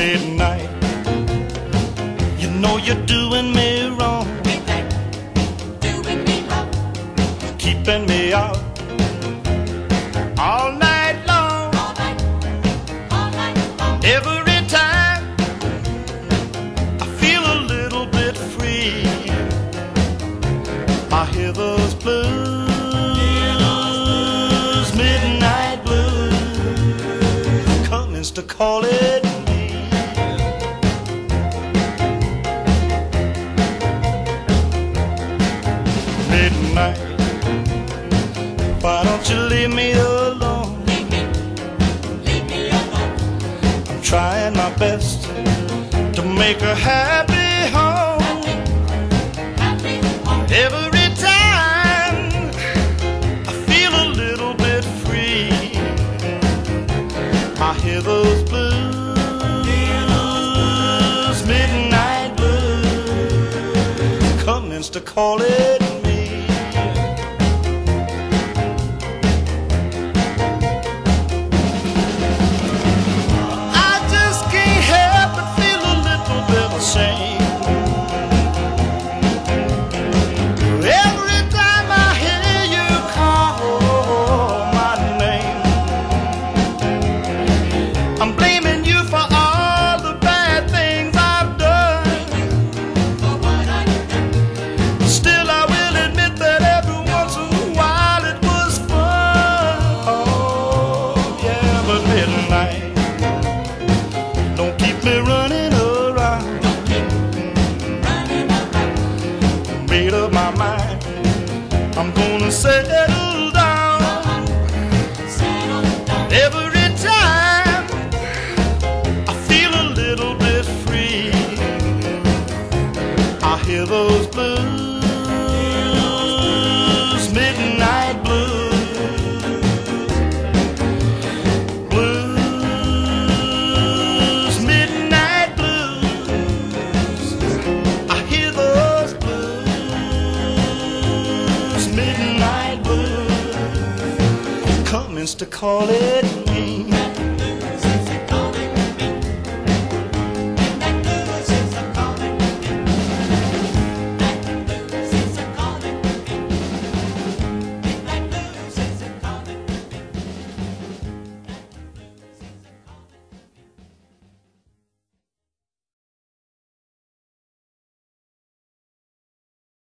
midnight. You know you're doing me wrong, Doing me wrong. keeping me out all night long. All night, all night long. Every time I feel a little bit free, I hear those blues, midnight blues, comes to call it Why don't you leave me alone? Leave me, leave me alone. I'm trying my best to make a happy home. Happy home. Every time I feel a little bit free, I hear those blues, midnight blues, comes to call it Made up my mind, I'm gonna settle down. Settle down. Every time I feel a little bit free, I hear those blues, promise to call it in.